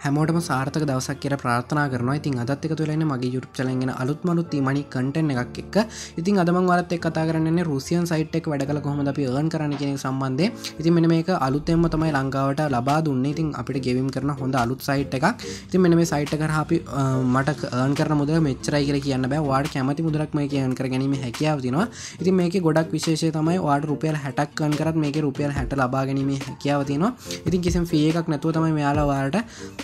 හැමෝටම සාර්ථක දවසක් කියර ප්‍රාථනා කරන ඉතින් අදත් එක තුලන්න මගේ යුට් චලගෙන අලුත්මලුත් මනි කටන එකක් එක් ඉතින් අදම වලත් එක් කතා කරන්නේ රුසියන් සයිට්ක් වැඩකල කොහොම අපි ඒන් කරන කියෙන සම්බන්ධය ඉතින් මෙන මේක අලුත්තෙම තමයි ලංකාවට ලබා දුන්න. ඉතින් අපිට ගෙවම් කරන හොඳ අලුත් සයිට් එකක්. ඉතින් මෙන මේ සයිට් කර අපි මට ඒන් කරන මුද මෙච්චරයි කියල කියන්න බෑ. වාඩ කැමති මුදරක්ම කියන් කර ගැනීම හැකියාව තිනවා ඉතින් මේක ගොඩක් විශේෂය තමයි වාඩ රුපියල් හැටක්කන් කරත් මේක රුපියල් හැට ලබා ගැනීම හැකියාව තිනවා ඉතින් කිසිම් ෆිය එකක් නැතුව තමයි මෙයාලවාට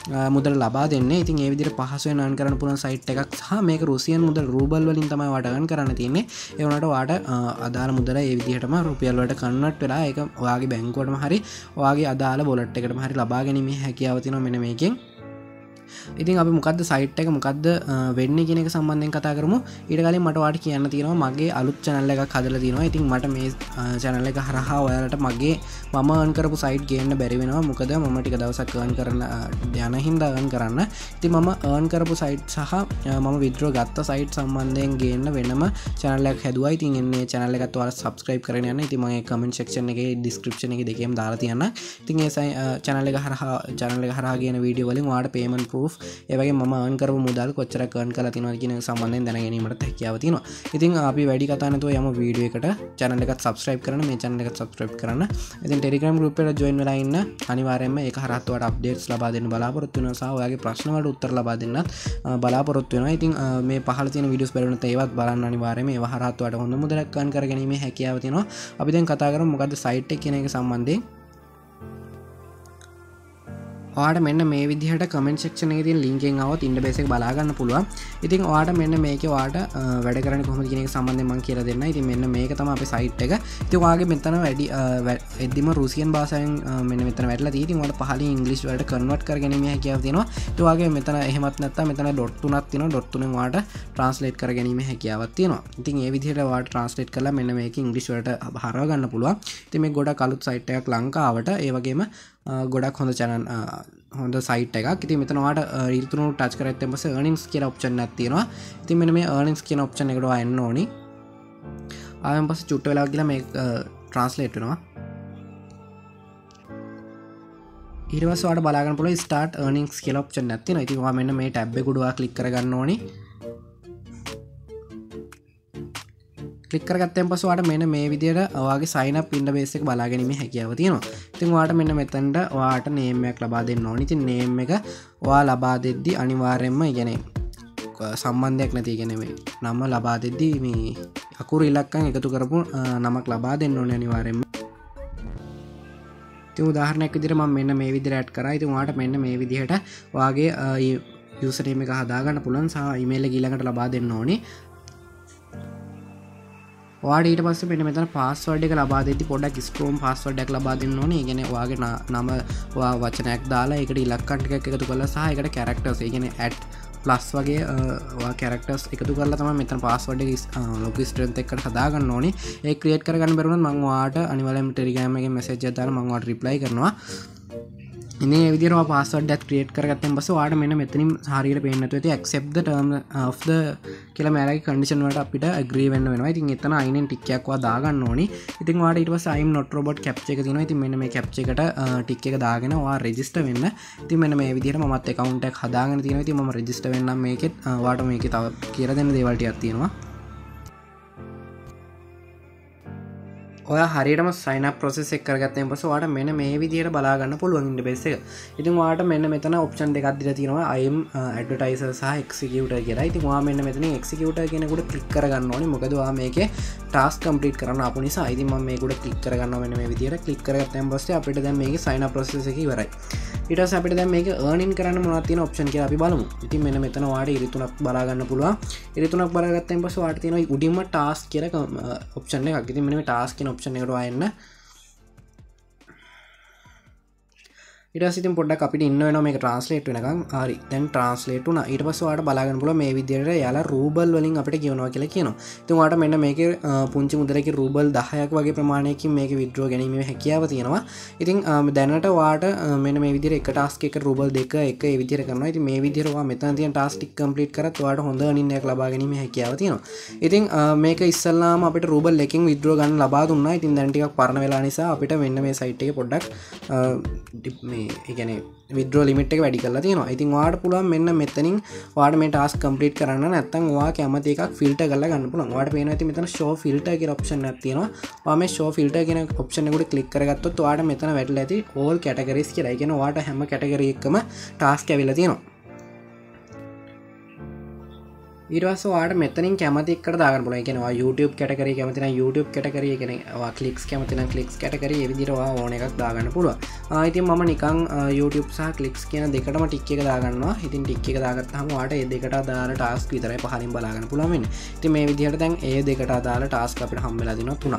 මුදල් ලබා දෙන්න. ඉතින් ඒවිදිර පහසුව නන් කරන පුළන් සයිට් එකක් සහ මේක රුසියන් මුදල් රූබල් වලින් තමයි වටගන් කරන්න තින්නේ එවනට වාට අදාළ මුදල ඒවිදිහටම රුපියල්වට කන්නට වෙලා එක ඔයාගේ බැංකෝටම හරි ඔයාගේ අදාළ බොලට් එකට හරි ලබා ගැනීම හැකියාවතින මෙන මේකින්. ඉතින් අපි මොකද සයිට් එක මොකක්ද වෙන්න කියෙනෙක සම්බන්ධයෙන් කතා කරමු. ඉට කලින් මටවාට කියන්න තියෙනවා මගේ අලුත් චැනල්ල එක කදල තිනවා ඉතින් මට මේ චැනල්ල එක හරහා ඔයාලට මගේ මම අන්කරපු සයිට් ගේන්න බැරිවෙනවා මොකද මම ටික දවසක් වන් කරන යන හින්දාගන් කරන්න. ඉති මම ඒන් කරපු සයිට් සහ මම විද්‍රෝ ගත්ත සයිට් සම්බන්ධයෙන් ගේන්න වෙනම චැනල්ලක් හැදුවයි තින් එන්නේ චැනල්ල එකත් වල සබස්ක්‍රයිප් කරන යන්න. ති මගේ කමෙන්් ක්ෂන එක ඩිස්ක්‍රපෂන එක දෙකම් දාලා තියන්න ඉතින් ඒසයි චැනල්ල එක හරහා චැනල්ල හරගෙන වීඩියෝ වලින් වාට පේමන් පෝ් ඒවගේ ම අන්කර මුදල් කොච්චර කන් කල තින කියන සම්බන්ධයෙන් දැනගැනීමට හැකියාව තිනවා ඉතින් අපි වැඩි කතානතුව යම වීඩිය එකට. චැනලක සබස්ක්‍රයිප් කරන මේ චැනලක සබස්ක්‍රයිප් කරන්න. ඉතින් ටෙරිකම් ගරුපට ජොයින් වෙලාඉන්න අනිවාරයම එක හරත්වට අප්ඩේටස් ලබා දෙන්න බලාපොරත්තුන සහයාගේ ප්‍රශ්නවට උත්තර ලබා දෙන්නත් බලාපොරොත්තුවෙන ඉතින් මේ පහල විඩස් බැලන ඒවත් බලන්න අනිවාරම හරත්වට හොඳ මුදරක්කන් කර ගැනීම හැකියාව තිනවා අපි දැන් කතා කර මොකද සයිට් කියන එක සම්බන්ධය වාට මෙන්න මේ විදිහට කමෙන්ට ක්ෂනේති ලින්කෙන් අවත් ඉන්ඩ බේසක් බලාගන්න පුළුවන්. ඉතින් වාට මෙන්න මේක වාට වැඩ කරන කොම කියෙනෙ සම්බන්ධමන් කියර දෙන්න. ඉති මෙන්න මේක තම අප සයිට් එක. තිවාගේ මෙතන වැඩි එදදිම රුසියන් බාසයෙන් මෙන්න මෙතන වැටල ති වට පහල ඉංගලිස් වලට කන්වට කර ගැනීම හැකියාව තිනවා තුවාගේ මෙතන එහෙමත් නැත්ත මෙතන ඩොට්තුනත් තින ඩොත්තුන වාට ට්‍රන්ස්ලේට් කර ගැනීම හැකියාවත් තියනවා. ඉතින් ඒ විදිහට වාට ට්‍රන්ස්ලේට් කල මෙන්න මේක ඉංගලිස්වට හරගන්න පුළුවන්. තිම ගොඩ කලුත් සයිට්යක් ලංකාවට. ඒවගේම ගොඩක් හොඳ චැනන් හොඳ සයිට එකක්. ඉති මෙතනවාට රිතුනු ටච් කරත් පස නිස් කිය ඔප්ෂන් ඇතිනවා ති මෙන මේ නිස් කියන ඔප්ෂන් එකට එන්න ඕනි. ආයම් පස චුට්ට වෙලා කියලා මේ ට්‍රන්ස්ලේට්නවා ඉරවස්වාට බලාගන පුල ස්ටාට නිස් කියල ඔප්ෂන් ඇති ඉතිවා මෙන්න මේ ටැබ්බ ගුඩුව කලික් කරගන්න ඕනේ. කලික්කරගත්තයන් පසවාට මෙන්න මේ විදියට ඔයාගේ සයින පින්ඩ බේසක් බලාගැනීම හැකියාව තියෙනවා. තින් වාට මෙන්න මෙතැන්ට වාට නේමයක් ලබා දෙන්න ඕනිති නේම් එක වා ලබා දෙද්දි අනිවාර්යෙන්ම ඉගෙන සම්බන්ධයක් නැති ගෙනෙවේ නම්ම ලබා දෙද්දී මේ අකුර ඉලක්කන් එකතු කරපු නමක් ලබා දෙන්න ඕන අනිවාරෙන්ම උදාහරනයක් විදිර ම මෙන්න මේ විදිර ඇට් කරයි තුවාට මෙන්න මේ විදිහට වගේ යුසරේම එක හදාගන්න පුළන් සහ ඉමේල ගිලකට ලබා දෙන්න ඕනේ. වාඩට පස පෙන මෙතන පස්සවඩ ලබා දෙති පොඩක් ස්ටෝම් පස්සවඩක් ලබා දෙන්න ඕන. ගෙන වාගේ නම වචනයක් දාලා එකට ඉලක්කන්ට එකතු කල සහයකට කැරක්ටර්ස් ගෙන ඇට් ප්ලස් වගේ කැරක්ටස් එකතු කරලා තම මෙතන පස්සවඩ ලොක ස්ට්‍රන්ත එකට හදාගන්න ඕනේ. ඒ ක්‍රියට් කරගන්න බරුණ මංවාට අනිවලම ටෙරිගෑමගේ මෙසේජ් දාල මංවාට රිප්ලයි කරනවා. ඉනි විදිර පස්සඩ ක්‍රියට් කරගත්තන් බස වාට මෙන්න මෙතනින් හරිට පේනතු ඇති ක්සෙප්ද ටර්ම ද කියල මෑරයි කඩිෂන්වට අපිට ග්‍රී වෙන්න වෙනවා. ඉතින් එතන අයිනෙන් ටික්කක්වා දාගන්න ඕනි. ඉතින් වාට ඉට සයිම් නොට රොබොට් කැප්ච එක තින ඉතින් මෙන්න මේ කැප්ච එකට ටික් එක දාගෙනවා රෙජිස්ට වෙන්න. ති මෙන්න මේ විදිර මත් එකකවන්ටක් හදාගෙන තින ති ම රජිස්ට වෙන්න මේකෙත්. වාට මේක තව කියර දෙන්න දේවල්ට අත්තියෙනවා ඔය හරිටම සයින ප්‍රසෙස් එක්කරගත්තයෙන් පස වාට මෙන මේ විදියට බලාගන්න පුළුවන්ට බෙස එක. ඉතින් වාට මෙන්න මෙතන ඔප්ෂන් දෙකක්දිර තියෙනවා. අයම් ඇඩටයිස සහ එක්සිකියට කියලා. ඉතින් වා මෙන්න මෙතන එක්සිකියට කෙනෙකුට කලික් කරගන්න ඕනි. මොකදවා මේක ටස් කම්පිට කරන අප නිසා. ඉතිම මේකුට කලික් කරගන්න වෙන මේ විදියට. කලික් කරගත්තයන් පස්ස අපිට දැ මේ සයින ප්‍රසෙස එක වරයි ඉට අපිට දැ මේක ඒනින් කරන්න මොනත්තින ඔප්ෂන් කිය අපි බලමු. ඉතින් මෙන්න මෙතන වාට ඉරිතුනක් බලාගන්න පුළුව ඉරිතුනක් බරගත්තෙන් පස වාටතින උඩින්ම ටාස් කියර ඔප්ෂන් එක ති මෙම ටාස් කියන ඔප්ෂන් එකට එන්න ඉටසිතින් පොඩක් අපිට ඉන්න වෙන මේ ට්‍රන්ස්ලේට් වෙනකම්. හරි. තැන් ට්‍රන්ස්ලේට් වන ඉට පස්වාට බලාගන්න පුල මේ විදියට යාලා රූබල් වලින් අපට කියනවා කියලා කියන තුවාට මෙන්න මේක පුංචි මුදරක රූබල් දහයක් වගේ ප්‍රමාණයකින් මේක විද්‍රෝ ගැනීම හැකියාව තියෙනවා. ඉතින් දැනට වාට මෙන මේ විදිර එක ටස්ක රූබල් දෙක එක විදිර කරන ති මේ විදිරවා මෙතන් තිය ටස්ටික් කම්පලිට් කරත් වාට හොඳ නින්නයක් ලබා ගැනීම හැකියාව තියෙනවා. ඉතින් මේක ඉස්සල්ලාම අපට රූබල් එකින් විද්‍රෝ ගන්න ලබා දුන්න. ඉතින් දැන්ටික් පරණ වෙලා නිසා අපිට වෙන්න මේ සයිට් එක පොඩ්ඩක් මේ එකන විද්‍රෝ ලිමිට් එක වැඩි කලා තියෙනවා. ඉතින් වාට පුළුවන් මෙන්න මෙතනින් වාට මේ ටස් කම්පලිට් කරන්න නැත්තන් වා කැමති එකක් ෆිල්ට කල ගන්න පුළන් වාට පේන ඇති මෙතන ශෝ ෆිල්ට එක ඔප්ෂන් තියෙනවා. වාම ශෝ ෆිල්ට කියෙන ඔප්ෂනකුට කලික් කරගත්තු වාට මෙතන වැටල ඇති ඕල් කැටගරිස් කියරයිගෙන වාට හැම කැටගරක්කම ටාස් කැවිල තියෙනවා. ඉරවස් වාට මෙතනින් කැමතික් දාග පුල එකෙනවා YouTube කැටකර කැමතින YouTube කැටකර කෙනවා කලික්ස් කැමතින කලික්ස් කැටකර විදිරවා ඕන එකක් දාගන්න පුළුව ආයිති මම නිකං YouTube සහ කලික්ස් කියන දෙකටම ටික් එක දාගන්නවා. ඉතින් ටික් එක දාගත්තහම වාට ඒ දෙකට දාල ටාස් විතරයි පහලින් බලාගන්න පුළමෙන් ති මේ විදිහට දැන් ඒ දෙකට දාල ටාස් අපිට හම්බලා දින තුන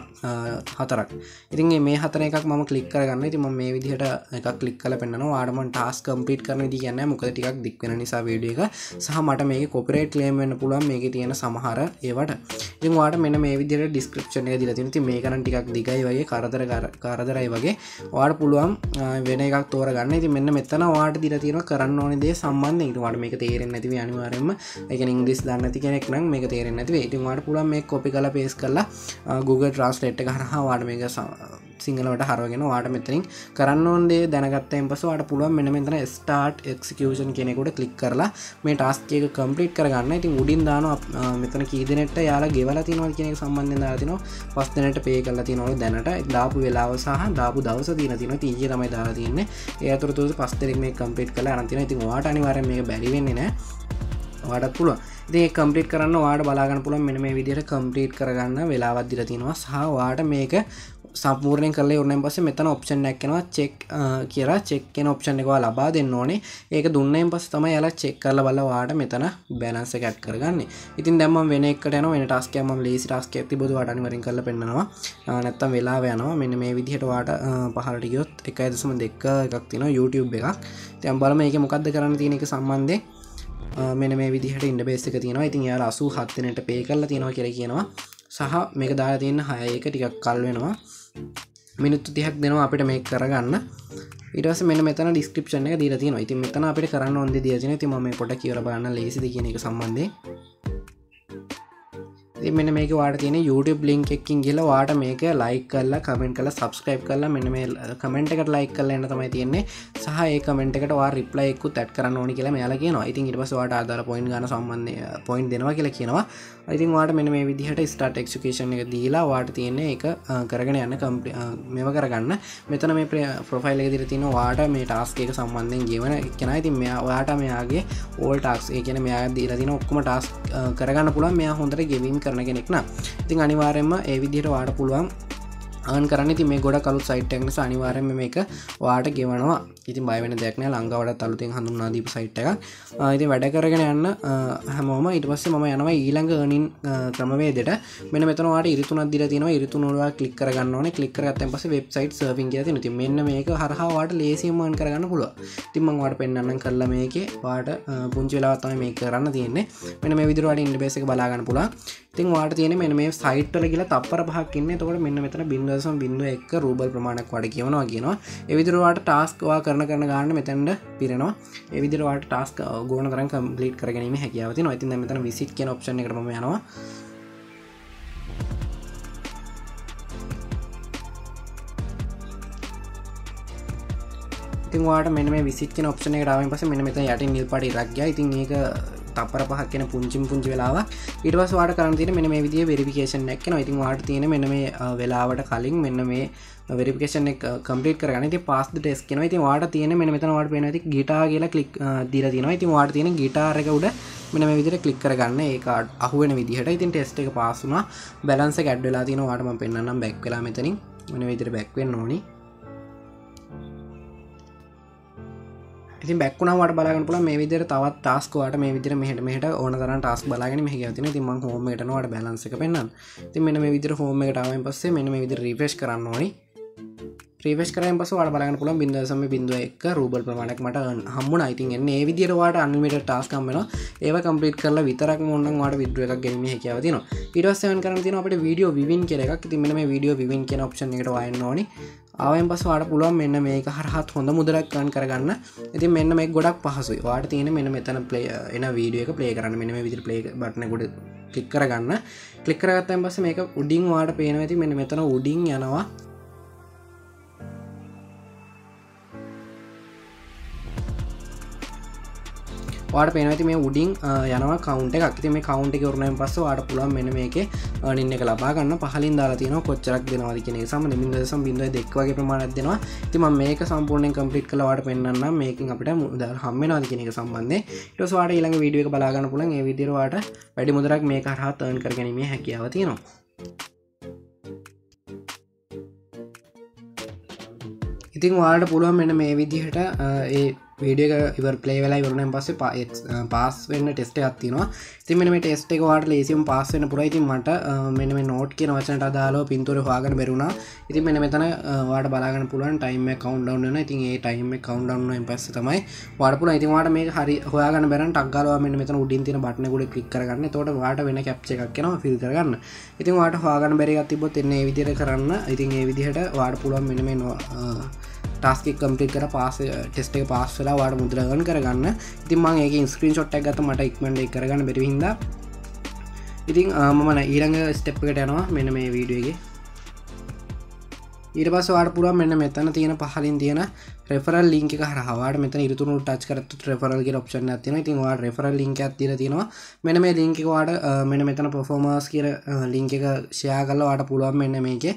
හතරක්. ඉතින් මේ හතර එකක් ම කලික් කරගන්න. ති ම මේ විදිහට එක කලික් කල පෙන්න්න ආඩම ටස් කම්පිට කරන දී කියන්න මොක ටිකක් දික්වෙන නිසා වේඩිය එක. සහ මට මේ කොපරේට ලේමෙන් පුළුවන් මේක තියෙන සමහර ඒවට. ඉතිවාට මෙන්න මේ විදිර ඩිස්ක්‍රප්ෂණය දිල තිනති මේ කරන ටිකක් දිගයි වගේ කරදර කරදරයි වගේ. වාට පුළුවන් වෙන එකක් තෝරගන්න. ති මෙන්න මෙතන වාට දිර තියෙන කරන්න ඕන දේ සම්බන්ධ ඉටවාට මේක තේරෙන් නැතිව අනිවාරෙන්ම එක ඉංගලිස් දන්නති කෙනෙක් නම් මේ තේරෙන් නැතිව ඉතිවාට පුළුවන් මේ කොපි කල පේස් කරලා Google ට්‍රස්ලේට් කරහා වාට මේක සිංහලට හරගෙන වාට මෙතරින් කරන්න ඕන්දේ දැනගත්තයෙන් පස වාට පුළුවන් මෙන මෙතන ස්ටාර්ට් එක්කෂන් කෙනෙකුට කලික් කරලා මේ ටස්කේක කම්පලිට් කරගන්න. ඉතින් උඩින් දාන මෙතන කීදනට යාලා ගෙවල තිනවල් කෙනෙක් සම්බන්ධ දාතින පස්තනට පේ කල තිනවල දැනට. දාපු වෙලාව සහ දාපු දවස තින තින තීජ තමයි දා තියන්න ඒතුරතු පස්තරෙක් මේ කම්පිට් කල අනතින ඉතින් වාට අනිවාර මේ බැරිවෙන්නේ නෑ. වාටත් පුළුව දේ කම්පලිට් කරන්න වාට බලාගන්න පුළන් මෙන මේ විදියට කම්පලිට් කරගන්න වෙලාවත්දිර තියෙනවා සහ වාට මේක සම්පූර්ණය කල ඔන්න පස මෙතන ඔප්ෂන් නැක්කෙනවා චෙක් කියලා. චෙක්කෙන ඔප්ෂන් එකවා ලබා දෙන්න ඕනේ. ඒක දුන්නයෙන් පස් තම යාලා චෙක් කරල බලවාට මෙතන බැලන්ස කැට් කරගන්න. ඉතින් දැම වෙන එකට න වෙන ටස්කයම ලේසි ටස්ක ඇති බොදු වටනි වරින් කල පෙන්නවා නැත්තම් වෙලා යනවා. මෙන්න මේ විදිහට වාට පහලටියොත් එක ඇදසම දෙක්ක එකක් තින YouTube එකක්. තැම් බලම ඒක මොකක්ද කරන්න තියෙන එක සම්බන්ධය මෙන මේ විදිහට ඉන්ඩ බේසක තියෙනවා. ඉතින් යාල අසු හත්තනට පේ කරලා තියෙනවා කියර කියනවා. සහ මේක දාලා තියන්න හයක ටිකක් කල් වෙනවා. මිනිත්තු තිහක් දෙනවා අපිට මේ කරගන්න. ඉටස මෙ මෙතන ඩිස්ක්‍රපෂන එක දීර තින ඉතින් මෙතන අපිට කරන්න ඔොද දියන ති ම පොට කියර බලන්න ලෙසි කියන එක සම්බන්ධය මෙන මේක වාට තියෙන YouTube ලින්ක් එකින් කියල වාට මේක ලයි කල්ලා කමෙන්ට කල සබස්ක්‍රයිබ් කරලා මෙන මේ කමෙන්ට් එකට ලයි කල්ල එන්න තමයි තියෙන්නේ. සහ ඒ කමෙන්ට් එකට වා රිප්ලයික්කු තැත් කරන්න ඕනි කියලා මෙයාල කියන ඉතින් ඉට පසවාට අදාර පොයින් ගන සම්බන්ධය පොයින්් දෙනවා කියලා කියනවා. ඉතින් වාට මෙන මේ විදිහට ස්ටාට එක්ෂකේෂන් එක දීලා වාට තියන්නේ එක කරගෙන යන්න කම්ප මෙම කරගන්න. මෙතන මේ ප්‍රොෆයිල් දිර තින වාට මේ ටාස්කේක සම්බන්ධයෙන් ගේවන කෙන ඉතින් මෙයා ඔයාට මෙයාගේ ඕල් ටක්ස් ඒ කියන මෙයා දීර තින ඔක්කම ටස් කරගන්න පුළන් මෙයා හොඳට ගෙවීම් කරන කෙනෙක්න ඉතින් අනිවාරෙන්ම ඒ විදිහට වාට පුළුවන්. ආන් කරන්න. ති මේ ගොඩ කලු සයිට්ක්න අනිවාරම මේක වාට ගෙවනවා. ඉතින් බයවෙන දෙයක්න ලංඟවට අලුතින් හඳුන්නා දීප සයිට් එක ඉති වැඩ කරගෙන යන්න හැමෝම ඉට පස්සේ මම යනවා ඊළඟ නින් ක්‍රමවේදට මෙන මෙතනවාට ඉරිතුනත් දිර තින ඉරිතුනුවා කලික් කරගන්න කලික් කරගත්තන් පස වෙබ්සයිට් සර්වින් ති ති මෙන්න මේක හරහවාට ලේසිමන් කරගන්න පුළුව තිමංවාට පෙන්න්න කරලා මේක. වාට පුංචිලාවත්තම මේ කරන්න තියන්නේ. මෙන මේ විදිරවාට ඉන්ඩ බේසක බලාගන්න පුලා තින් වාට තියෙන මෙ මේ සයිට්ල කියලා තපර පහක්න්න තකොට මෙන්න මෙතන බින්දසම් බිඳුව එක් රූබල් ප්‍රමාණක් වඩ කියවනවා කියනවා. එවිදිරවාට ටාස්කවා කරන කරන ගන්න මෙතැන්ට පිරෙනවා. එවිදිරවාට ටාස්ක ගෝන තරන් කම්පලිට කරගනීම හැකියාවති නොයිති මෙතන විසිට කියන ඔප්ෂන කරම යනවා. ඉතින්වාට මෙ මේ විසිට ඔප්ෂන රාවෙන් පස මෙ මෙත යට නිල් පටි රක්ග ඉතින් ඒක තපර පහක් කියෙන පුංචිම් පුංචි වෙලාව ඉටවස් වාට කරතින මෙන මේ විදිිය වෙරිිකේෂන් නැක්න ඉතින් වාට තියෙන මෙන මේ වෙලාවට කලින් මෙන්න මේ වෙරිිකේෂන් එක කම්පිට කරන ති පස් ටෙස් කෙන ති වාට තියෙන මෙ මෙතන වාට පෙනති ගිටා කියලා කලික් දිර තින ඉතින් වාට තියෙන ගිටාරක උඩ මෙන මේ විදිර කලික් කරගන්න. ඒ අහුවෙන විදිහට. ඉතින් ටෙස්ට එක පාසුනා බැලන්ස ගැඩ්වෙලා තින වාටම පෙන්න්නම් බැක්වෙලා මෙතනින්. මෙන විදිර බැක්වෙන් ඕනිි. ඉති බැක්ුණට බලාගන පුල මේ විදිර තවත් ටස්කවට මේ විදිර මෙහට මෙහට ඕන තර ටස් බලාගෙන මෙහ තින තිම හෝමටනවට බැලන්සක පෙන්න්න ති මෙන මේ විදිර හෝමටාවෙන් පස්සේ මෙන මේ විදිර රිපේශ් කරන්න ඕනි. ප්‍රේවේශ කරන පස වට බලගන්න පුළන් බිඳසම බිඳුව එක රූබල් ප්‍රමාණක් මට හම්මුණ අයිතින් ඒ විදිරවාට අන්මට ටස්කම්මන ඒව කම්පිට කරලා විතරක් මොන්න වාට විදුව එකක් ගැනීම හැකවතින ඉටස්සයන් කරන තින අපට වීඩියෝ වින් කෙරක් තිමන මේ වීඩියෝ වින් කියෙන ඔප්ෂන් එකට වන්න ඕනි. ආවෙන් පස වාට පුළුවන් මෙන්න මේක හරහත් හොඳ මුදරක් ගන් කරගන්න. ඉතින් මෙන්න මේ ගොඩක් පහසු වාට තියෙන මෙන්න මෙතන පලේ එන වීඩිය එක පලේ කරන්න. මෙම විදිර පලේ බට්නකුඩ කලික් කරගන්න. කලික්කරගත්තන් පස මේක උඩින් වාට පේන ඇති මෙන්න මෙතන උඩින් යනවා. වාට පේනති මේ උඩින් යනවා කවන්ට එකක්. ති මේ කවන්ට එක වරණයෙන් පස්ස වාට පුළුවන් මෙන මේක අනින්න එක ලබාගන්න පහලින් දාලා තින කොච්චරක් දෙනවාද කියෙන සම බිදසම් බිඳ දෙක්වගේ ප්‍රමාණත් දෙෙනවා. තිම මේක සම්පූර්ණය කම්පිට් කලවාට පෙන්න්න මේකින් අපිට මුද හම්මෙනවාද කියෙනෙක සම්බන්ධය ටස්වාට ඊළඟ විඩියක බලාගන්න පුළන් ඒ විදිරවාට වැඩි මුදරක් මේ කරහා තර්න් කරගැනීමේ හැකියාව තියෙනවා. ඉතින් වාට පුළුවන් මෙන්න මේ විදිහට ඒ වීඩිය ඉවර පලේ වෙලා වරුණෙන් පස්සේ පාස් වෙන්න ටෙස්ට ඇත්තිනවා තිමෙන මේ ටෙස්ට එක වාට ලේසිම් පාස් වෙන පුරයිති මට මෙන මේ නෝට් කිය වචනට අදාලෝ පින්තුර හවාගෙන බෙරුණා ඉති මෙන මෙතන වාට බලාගන පුලන් ටයිම කවන්්ඩවන්න ඉතින් ඒ ටයිම කවන්්ඩවන්න පස්ස තමයි වාටපුල ඉතිවාට මේ හරි හොයාගන බැරන් ටක්ගලවා මෙ මෙතන උඩින් තින බට්නකුඩ කලික් කරගන්න. තොට වාට වෙන කැප්ච එකක් කෙනවා ෆිල් කරගන්න. ඉතින් වාට හවාගන බැරිගත් තිබොත් එන්නේ විදිර කරන්න. ඉතින් ඒ විදිහට වාට පුළුවන් මෙන මේ ටස්ක කම්පිට කර පාස ටෙස්ට එක පාස් eh, වෙලා වාට මුද්‍රගන් කරගන්න. ඉතින් මං ඒක ස්ක්‍රීන් ෂොට් ගත මට ඉක්මට කරගන්න බැරිහිද ඉතින් මමන ඊරඟ ස්ටෙප්කට යනවා මෙන මේ වීඩියෝගේ ඊට පස් වාට පුරුව මෙන්න මෙතන තියෙන පහලින් තියෙන රෙෆරල් ලින්ක හරහවාට මෙත ඉතුරු ටච් කරත් රෙෆරල්ගේ ඔප්ෂන් ඇතින ඉතින් වා රෙෆරල් ලින්ක ඇතිර තියෙනවා. මෙන මේ ලින්කවාට මෙන මෙතන පොෆෝමර්ස් කියර ලින්ක එක ෂයා කල්ල වාට පුළුවන් මෙන්න මේකේ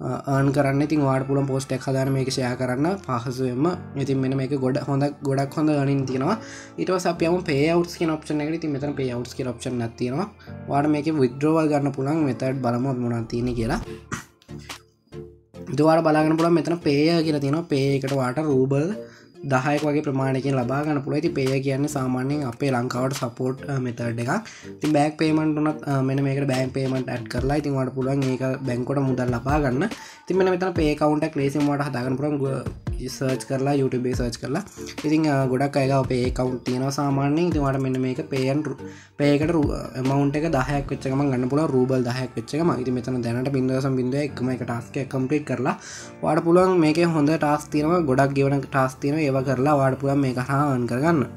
ආන් කරන්න. ඉතින් වාට පුලන් පෝස්ටක් හදාන මේක ෂය කරන්න. පහසුවම ඉතින් මෙන මේක ගොඩ හොඳ ගොඩක් හොඳ ගනින් තියෙනවා. ඊට සපයම පේ අවුස් කිය ඔප්ෂන එක ති මෙතන පේ අවුස් කිය ඔප්ෂන් නැතිනවා වාට මේක විද්‍රෝවල් ගන්න පුළන් මෙතට බලමුත් මොනා තියෙන කියලා. දවාට බලාගන්න පුළන් මෙතන පේය කියලා තියෙන පේකට වාට රූබල් දහයක් වගේ ප්‍රමාණයකින් ලබාගන්න පුළ ඇති පේය කියන්නේ සාමාන්‍යයෙන් අපේ ලංකාවට සපෝට් මෙතඩ් එකක්. ති බෑක් පේමන්ට උනත් මෙන මේක බෑන් පේමට ඇඩ් කරලා ඉතින් වට පුළුවන් ඒක බැංකොට මුදල් ලබාගන්න තිමෙන මෙතන පේ කවුන්ට ලේසිමට හදාගන්න පුළන් සර්ච් කරලා YouTube සර්ච් කරලා. ඉතින් ගොඩක් අයග අපේ කවුන්් තියෙන සාමාන්‍යයෙන්. ඉතිවාට මෙන්න මේක පේයන් පේකට මවන්ට එක දහයක් වෙච්චකම ගන්න පුල රූබල් දහයක් වෙච්චකම ඉති මෙතන දැනට බින්දසම් බිඳුව එකම එක ටස්ක කම්පලිට් කරලා වාට පුළුවන් මේක හොඳ ටස් තියනව. ගොඩක් ගෙවන ටස් තියන ඒව කරලා වාඩ පුළුවන් මේ හාන් කරගන්න.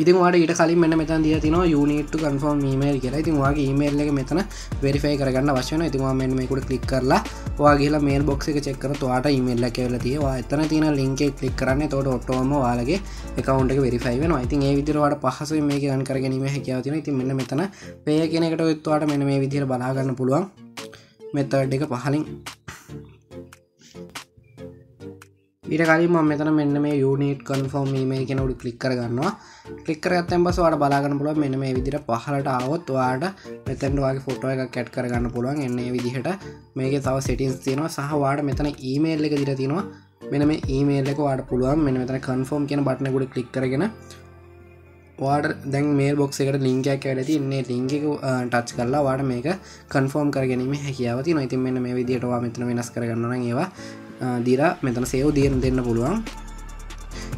ඉතින් වාට ඊට කලින් මෙන්න මෙතන් දිය තින යුනිට කන්ෆර්ම් මේල් කියලා. ඉතින් වගේ ඊමේල් එක මෙතන වෙරිෆයි කරගන්න වශන ඉතිවා මෙ මේකුට කලික් කරලා වාගේලා මේල් බොක්ස එක චෙක්කර තුවාට ඉමල්ල කියල තියවා එතන තින ලින්ක කලික් කරන්න. තොට ඔටෝම වාලගේ එකකවන්ට වෙරිෆයි වෙන ඉතින් ඒ විදිරවාට පහස මේ ගන් කරගැනීම හැකියාවතින ඉතින් මෙන්න මෙතන පේ කෙනෙකට ඔත්වාට මෙන මේ විදිර බලාගන්න පුළුවන් මෙතඩ් එක පහලින්. ඊට කලින් ම මෙතන මෙන්න මේ යුනිට කන්ෆෝර්ම් මේ කෙනවුඩ කලික් කරගන්නවා. කලික්කර ඇත්තැන් බස වාට බලාගන්න පුළුව මෙන්න මේ විදිර පහලට ආවොත් වාට මෙතැන්ට වගේ ෆොටෝ එක කැට් කරගන්න පුළුවන්. එන්නේ විදිහට මේක තව සෙටින්ස් තියෙනවා. සහ වාට මෙතන ඊමේල් එක දිර තියෙනවා. මෙන මේ ඊමේල් එක වාට පුළුවන්. මෙන්න මෙතන කන්ෆෝර්ම් කියන බට්නකුඩ කලික් කරගෙන වාට දැන් මේ බොක්ස එකට ලිංකයක් ඇලති ඉන්නේ ලිංගක ටච් කරලා වාට මේක කන්ෆෝර්ම් කරගැනීම හැකියාවති නොයිතින් මෙන්න මේ විදිටවා මෙතන වෙනස් කරගන්න ඒවා දීර මෙතන සේව් දියන දෙන්න පුළුවන්.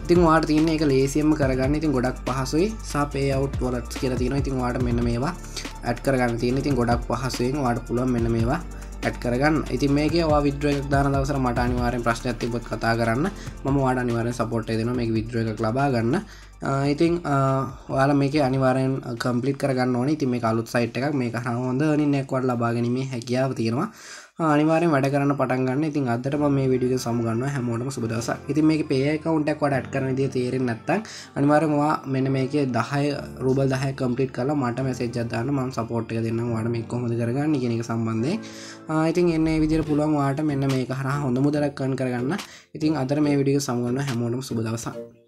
ඉතින් වාට තියන එක ලේසියම කරගන්න. ඉතින් ගොඩක් පහසුයි. සපේ අවු් වලත් කියල තියෙන ඉතින් වාට මෙන්න මේවා ඇත් කරගන්න තියෙන. ඉතින් ගොඩක් පහසුවෙන් වාට පුළුවන් මෙන්න මේවා ඇත් කරගන්න. ඉතින් මේක විද්‍රයක් දාන දවසර මට අනිවාරෙන් ප්‍රශ්න ඇතිබොත් කතා කරන්න. ම වාඩ අනිවාරෙන් සපොට් දෙන මේ විද්‍ර එකක් ලබා ගන්න. ඉතින් වාල මේක අනිවාරෙන් කම්පලිට කරගන්න ඕන. ඉතින් මේ අලුත් සයිට් එකක්. මේ හොඳ නිනෙක්වට ලබාගැනීමේ හැකියාව තියෙනවා. අනිවාරෙන් වැඩ කරන්න පටන්ගන්න ඉතින් අදට මේ විඩිය සමුගන්න හැමෝටම සුදස ඉතින් මේ පේ කවුන්ටක් වට ඇත් කරන දී තේරෙන් නැත්තන් අනිවාරමවා මෙන්න මේක දහය රූබල් දහ කම්පිට කල මට මෙසේ ජදන්න මන් සපෝට් එක දෙන්න වාට මේ කොහොද කරගන්න කියෙනෙක සම්බන්ධය ඉතින් එන්න විදිර පුළුවන් වාට මෙන්න මේ හර හොඳ මුදරක්කන් කරගන්න. ඉතින් අදර මේ විඩිය සමුගන්න හැමෝටම සුබදවසා